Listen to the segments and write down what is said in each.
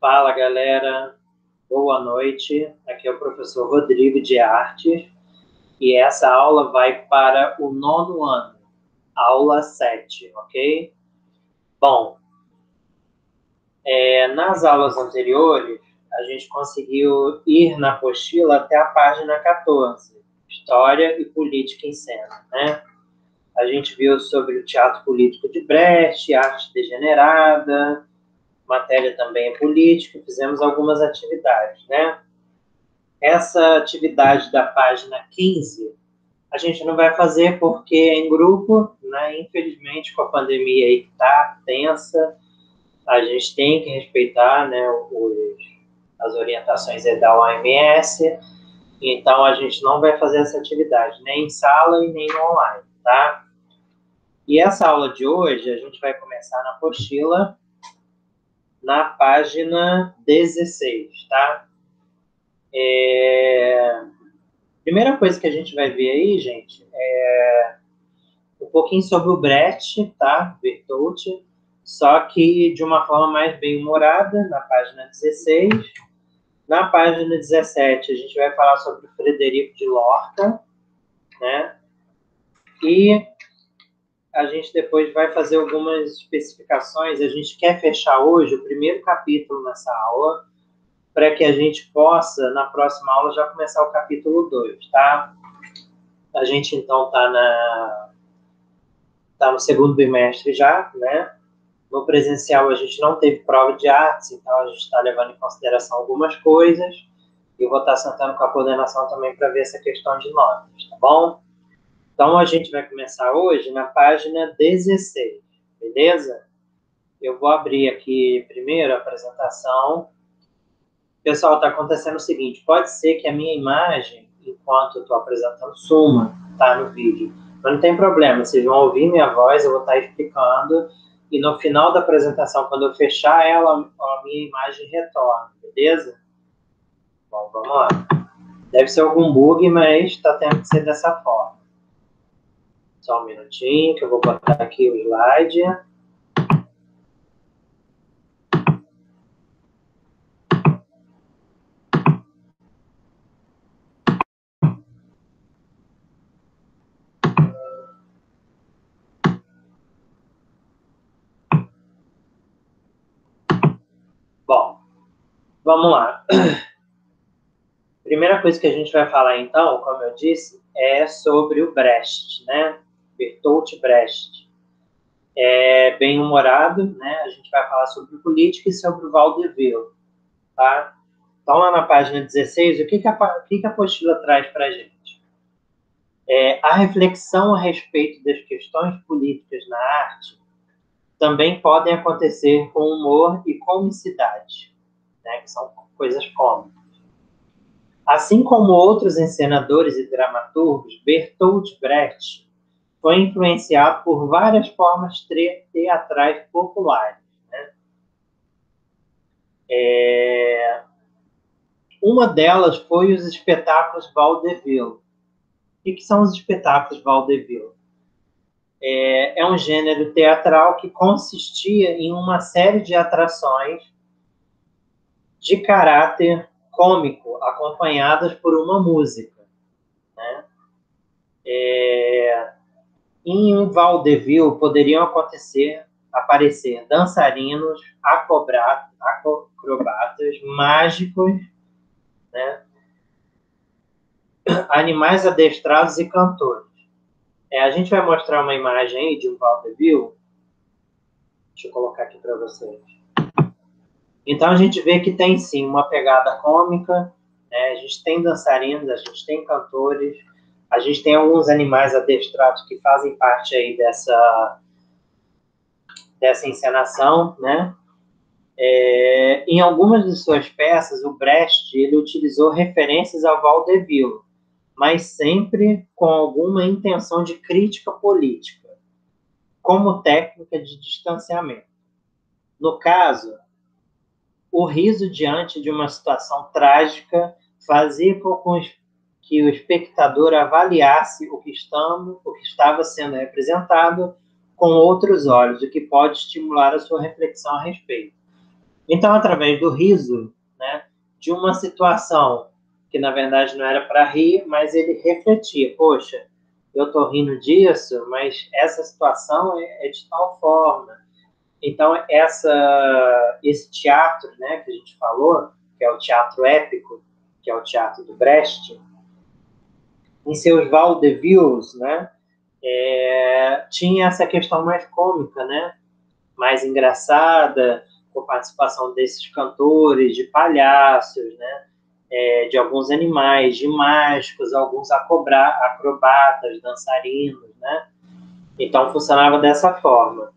Fala galera, boa noite. Aqui é o professor Rodrigo de Artes e essa aula vai para o nono ano, aula 7, ok? Bom, é, nas aulas anteriores a gente conseguiu ir na apostila até a página 14, História e Política em Cena, né? A gente viu sobre o teatro político de Brecht, arte degenerada, matéria também é política, fizemos algumas atividades, né? Essa atividade da página 15, a gente não vai fazer porque é em grupo, né? Infelizmente, com a pandemia aí que tá tensa, a gente tem que respeitar, né, os, as orientações da OMS, então a gente não vai fazer essa atividade, nem em sala e nem online, tá? E essa aula de hoje, a gente vai começar na apostila, na página 16, tá? É... Primeira coisa que a gente vai ver aí, gente, é um pouquinho sobre o Brecht, tá? Bertolt, só que de uma forma mais bem-humorada, na página 16. Na página 17, a gente vai falar sobre o Frederico de Lorca, né? E a gente depois vai fazer algumas especificações. A gente quer fechar hoje o primeiro capítulo nessa aula, para que a gente possa, na próxima aula, já começar o capítulo 2, tá? A gente, então, está na... Tá no segundo bimestre já, né? No presencial, a gente não teve prova de artes, então a gente está levando em consideração algumas coisas. Eu vou estar tá sentando com a coordenação também para ver essa questão de notas, tá bom? Então, a gente vai começar hoje na página 16, beleza? Eu vou abrir aqui primeiro a apresentação. Pessoal, está acontecendo o seguinte, pode ser que a minha imagem, enquanto eu estou apresentando, suma, tá, no vídeo. Mas não tem problema, vocês vão ouvir minha voz, eu vou estar tá explicando, e no final da apresentação, quando eu fechar ela, a minha imagem retorna, beleza? Bom, vamos lá. Deve ser algum bug, mas está tendo que ser dessa forma. Só um minutinho que eu vou botar aqui o slide. Bom, vamos lá. Primeira coisa que a gente vai falar, então, como eu disse, é sobre o Brecht, né? Bertolt Brecht. É bem humorado, né? A gente vai falar sobre política e sobre o Valdeville, tá? Então, lá na página 16, o que, que, a, o que, que a apostila traz para a gente? É, a reflexão a respeito das questões políticas na arte também podem acontecer com humor e comicidade, né? Que são coisas cômicas. Assim como outros encenadores e dramaturgos, Bertolt Brecht foi influenciado por várias formas teatrais populares. Né? É... Uma delas foi os espetáculos vaudeville. O que são os espetáculos vaudeville? É, é um gênero teatral que consistia em uma série de atrações de caráter cômico, acompanhadas por uma música. Né? É, em um vaudeville poderiam acontecer, aparecer dançarinos, acrobatas, mágicos, né? animais adestrados e cantores. É, a gente vai mostrar uma imagem aí de um vaudeville. Deixa eu colocar aqui para vocês. Então a gente vê que tem sim uma pegada cômica, né? a gente tem dançarinos, a gente tem cantores, a gente tem alguns animais adestrados que fazem parte aí dessa, dessa encenação, né? É, em algumas de suas peças, o Brecht ele utilizou referências ao vaudeville, mas sempre com alguma intenção de crítica política, como técnica de distanciamento. No caso, o riso diante de uma situação trágica fazia com que o espectador avaliasse o que, estamos, o que estava sendo representado com outros olhos, o que pode estimular a sua reflexão a respeito. Então, através do riso, né, de uma situação que na verdade não era para rir, mas ele refletia: poxa, eu estou rindo disso, mas essa situação é, é, de tal forma. Então, essa, esse teatro né, que a gente falou, que é o teatro épico, que é o teatro do Brecht, em seus vaudevilles, né, é, tinha essa questão mais cômica, né, mais engraçada, com participação desses cantores, de palhaços, né, é, de alguns animais, de mágicos, alguns acrobatas, dançarinos, né? Então funcionava dessa forma.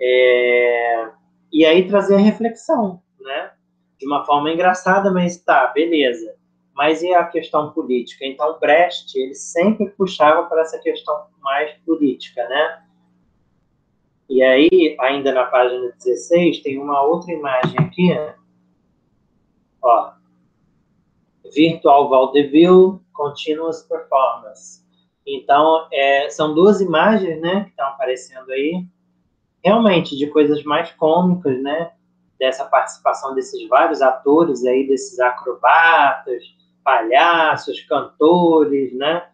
É, e aí trazer reflexão, né? De uma forma engraçada, mas tá, beleza. Mas e a questão política? Então Brecht ele sempre puxava para essa questão mais política, né? E aí, ainda na página 16, tem uma outra imagem aqui. Ó. Virtual Vaudeville Continuous Performance. Então, é, são duas imagens, né, que estão aparecendo aí, realmente de coisas mais cômicas, né, dessa participação desses vários atores aí, desses acrobatas, palhaços, cantores, né,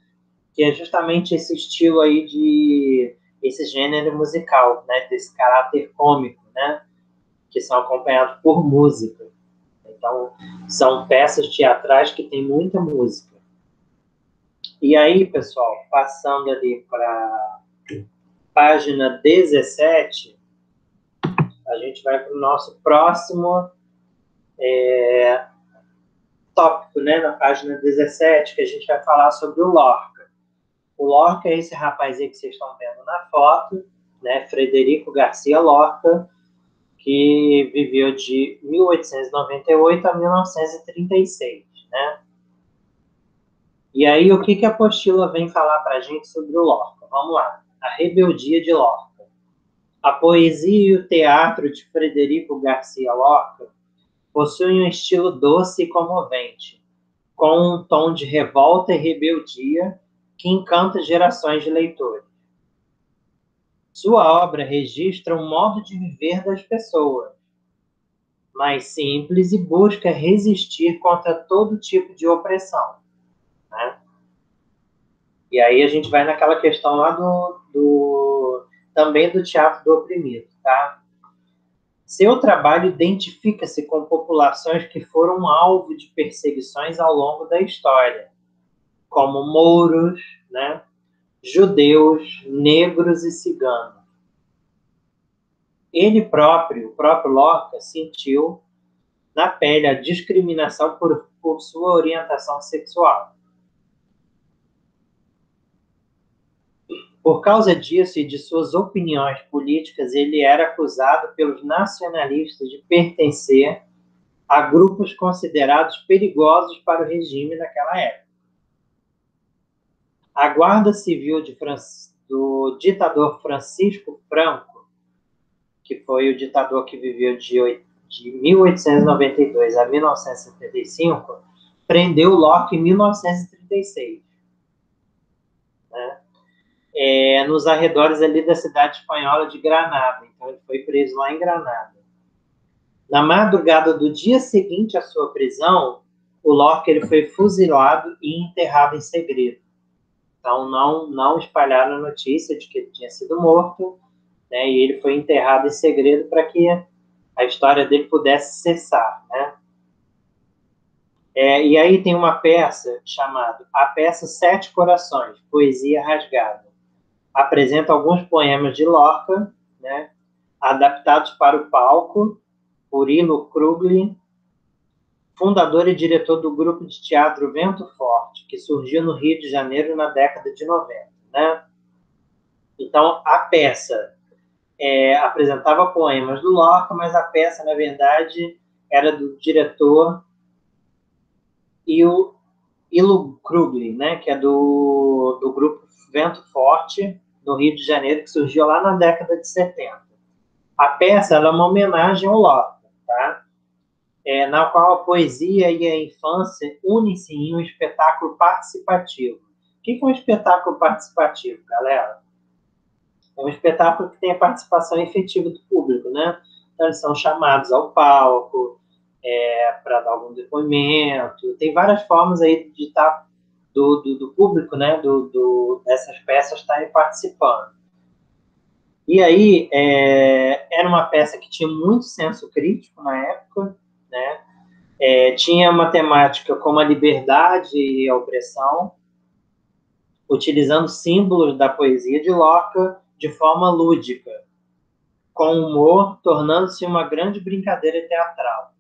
que é justamente esse estilo aí de esse gênero musical, né, desse caráter cômico, né, que são acompanhados por música. Então, são peças teatrais que têm muita música. E aí, pessoal, passando ali para página 17, a gente vai para o nosso próximo é, tópico, né, na página 17, que a gente vai falar sobre o Lorca. O Lorca é esse rapaz que vocês estão vendo na foto, né? Frederico Garcia Lorca, que viveu de 1898 a 1936, né? E aí, o que, que a apostila vem falar para a gente sobre o Lorca? Vamos lá. A rebeldia de Lorca. A poesia e o teatro de Frederico Garcia Lorca possuem um estilo doce e comovente, com um tom de revolta e rebeldia que encanta gerações de leitores. Sua obra registra um modo de viver das pessoas, mais simples e busca resistir contra todo tipo de opressão. Né? E aí a gente vai naquela questão lá do, do também do teatro do oprimido, tá? Seu trabalho identifica-se com populações que foram alvo de perseguições ao longo da história, como mouros, né? judeus, negros e ciganos. Ele próprio, o próprio Lorca, sentiu na pele a discriminação por, por sua orientação sexual. Por causa disso e de suas opiniões políticas, ele era acusado pelos nacionalistas de pertencer a grupos considerados perigosos para o regime naquela época. A Guarda Civil do ditador Francisco Franco, que foi o ditador que viveu de, de 1892 a 1975, prendeu Locke em 1936. É, nos arredores ali da cidade espanhola de Granada. Então, ele foi preso lá em Granada. Na madrugada do dia seguinte à sua prisão, o ele foi fuzilado e enterrado em segredo. Então, não, não espalharam a notícia de que ele tinha sido morto, né, e ele foi enterrado em segredo para que a história dele pudesse cessar, né? É, e aí tem uma peça chamada A Peça Sete Corações, Poesia Rasgada. Apresenta alguns poemas de Lorca, né, adaptados para o palco por Ilo Krugli, fundador e diretor do grupo de teatro Vento Forte, que surgiu no Rio de Janeiro na década de 90. Né? Então, a peça é, apresentava poemas do Lorca, mas a peça, na verdade, era do diretor Il, Ilo Krugli, né, que é do, do grupo Vento Forte, no Rio de Janeiro, que surgiu lá na década de 70. A peça é uma homenagem ao Lorca, tá? é, na qual a poesia e a infância unem-se em um espetáculo participativo. O que é um espetáculo participativo, galera? é um espetáculo que tem a participação efetiva do público, né? Então, eles são chamados ao palco é, para dar algum depoimento. Tem várias formas aí de estar do, do, do, público, né? Do, do, dessas peças estarem participando. E aí, é, era uma peça que tinha muito senso crítico na época, né? É, tinha uma temática como a liberdade e a opressão, utilizando símbolos da poesia de Locke de forma lúdica, com humor, tornando-se uma grande brincadeira teatral.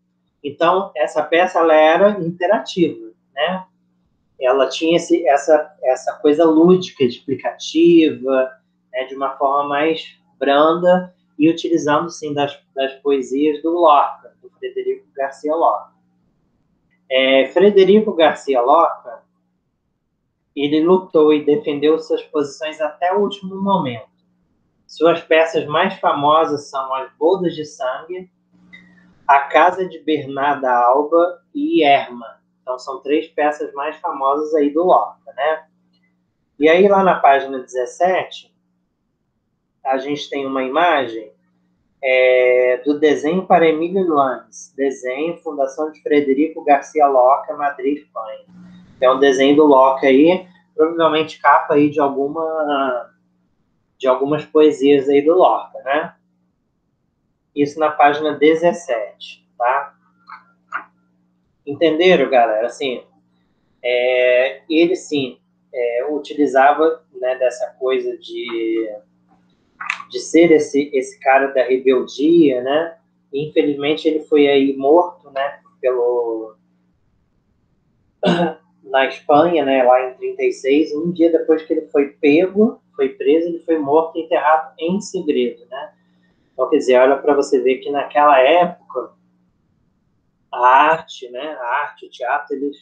Então, essa peça ela era interativa, né? Ela tinha esse, essa, essa coisa lúdica, explicativa, né, de uma forma mais branda e utilizando, sim, das, das poesias do Lorca, do Frederico Garcia Lorca. É, Frederico Garcia Lorca, ele lutou e defendeu suas posições até o último momento. Suas peças mais famosas são As Bodas de Sangue, A Casa de Bernarda Alba e Erma. Então, são três peças mais famosas aí do Lorca, né? E aí, lá na página 17, a gente tem uma imagem é, do desenho para Emílio Lanes, desenho Fundação de Frederico Garcia Lorca, Madrid, Espanha. É um desenho do Locke aí, provavelmente capa aí de alguma de algumas poesias aí do Lorca, né? Isso na página 17, tá? Entenderam, galera? Assim, é, ele sim é, utilizava né, dessa coisa de de ser esse, esse cara da rebeldia, né? Infelizmente ele foi aí morto, né? Pelo na Espanha, né? Lá em 36, um dia depois que ele foi pego, foi preso, ele foi morto e enterrado em segredo, né? Então, quer dizer, olha para você ver que naquela época a arte, né? A arte, o teatro, eles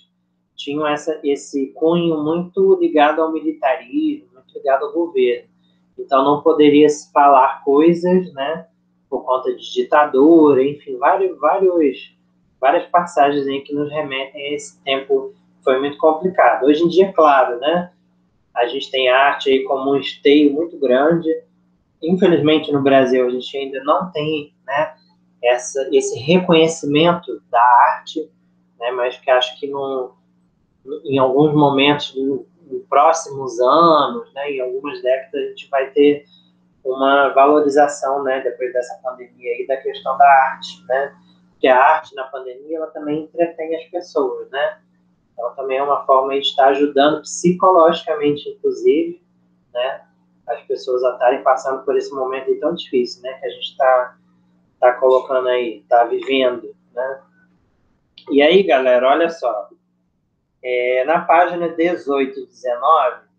tinham essa, esse cunho muito ligado ao militarismo, muito ligado ao governo. Então não poderia se falar coisas, né, por conta de ditadura, enfim, vários, vários, várias passagens aí que nos remetem a esse tempo foi muito complicado. Hoje em dia, claro, né, a gente tem arte aí como um esteio muito grande. Infelizmente no Brasil a gente ainda não tem, essa, esse reconhecimento da arte, né, mas que acho que no, em alguns momentos em próximos anos, né, em algumas décadas, a gente vai ter uma valorização, né, depois dessa pandemia aí, da questão da arte, né, que a arte na pandemia, ela também entretém as pessoas, né, então também é uma forma de estar ajudando psicologicamente, inclusive, né, as pessoas a estarem passando por esse momento tão difícil, né, que a gente está tá colocando aí, está vivendo, né. E aí, galera, olha só, é, na página 18 e 19,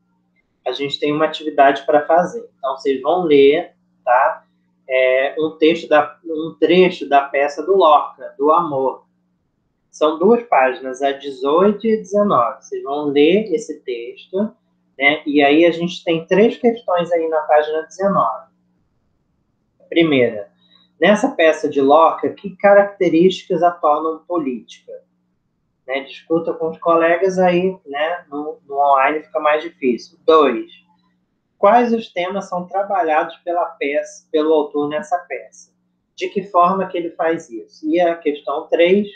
a gente tem uma atividade para fazer. Então, vocês vão ler, tá? É, um, texto da, um trecho da peça do Lorca, do Amor. São duas páginas, a 18 e 19. Vocês vão ler esse texto, né? E aí a gente tem três questões aí na página 19. Primeira, nessa peça de Lorca, que características a tornam política? né, discuta com os colegas, aí né, no, no online fica mais difícil. Dois, quais os temas são trabalhados pela peça, pelo autor nessa peça? De que forma que ele faz isso? E a questão três,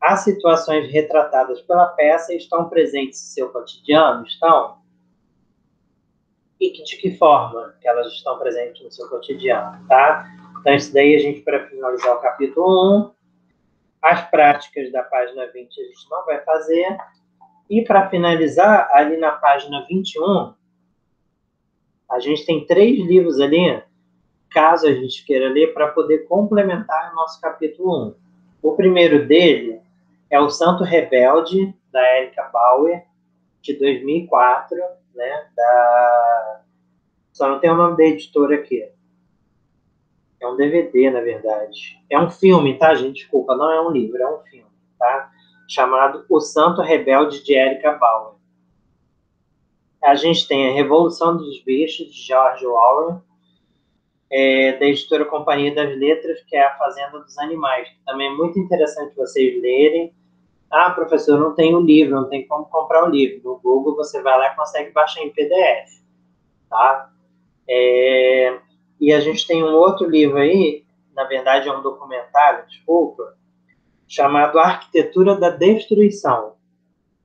as situações retratadas pela peça estão presentes em seu cotidiano? Estão? E de que forma que elas estão presentes no seu cotidiano, tá? Então, isso daí a gente, para finalizar o capítulo 1, as práticas da página 20 a gente não vai fazer. E para finalizar, ali na página 21, a gente tem três livros ali, caso a gente queira ler, para poder complementar o nosso capítulo 1. O primeiro dele é O Santo Rebelde, da Erika Bauer, de 2004, né? Da... Só não tem o nome da editora aqui. DVD, na verdade. É um filme, tá, gente? Desculpa, não é um livro, é um filme, tá? Chamado O Santo Rebelde de Erika Bauer. A gente tem a Revolução dos Bichos, de George Orwell, é, da editora Companhia das Letras, que é A Fazenda dos Animais. Também é muito interessante vocês lerem. Ah, professor, não tem o livro, não tem como comprar o livro. No Google você vai lá e consegue baixar em PDF, tá? É, e a gente tem um outro livro aí, na verdade é um documentário, desculpa, chamado Arquitetura da Destruição,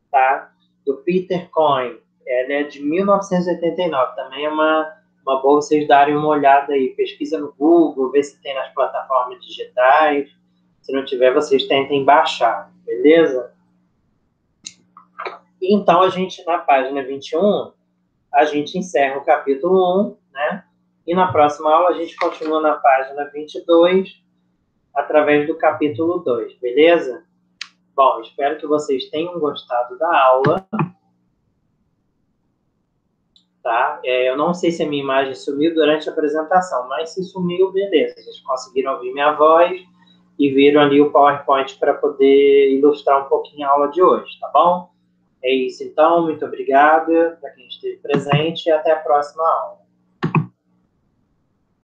tá? Do Peter Coyne. Ele é de 1989, também é uma, uma boa vocês darem uma olhada aí, pesquisa no Google, vê se tem nas plataformas digitais, se não tiver, vocês tentem baixar, beleza? Então, a gente, na página 21, a gente encerra o capítulo 1, né? E na próxima aula a gente continua na página 22, através do capítulo 2, beleza? Bom, espero que vocês tenham gostado da aula. Tá? É, eu não sei se a minha imagem sumiu durante a apresentação, mas se sumiu, beleza. Vocês conseguiram ouvir minha voz e viram ali o PowerPoint para poder ilustrar um pouquinho a aula de hoje, tá bom? É isso então, muito obrigada para quem esteve presente e até a próxima aula.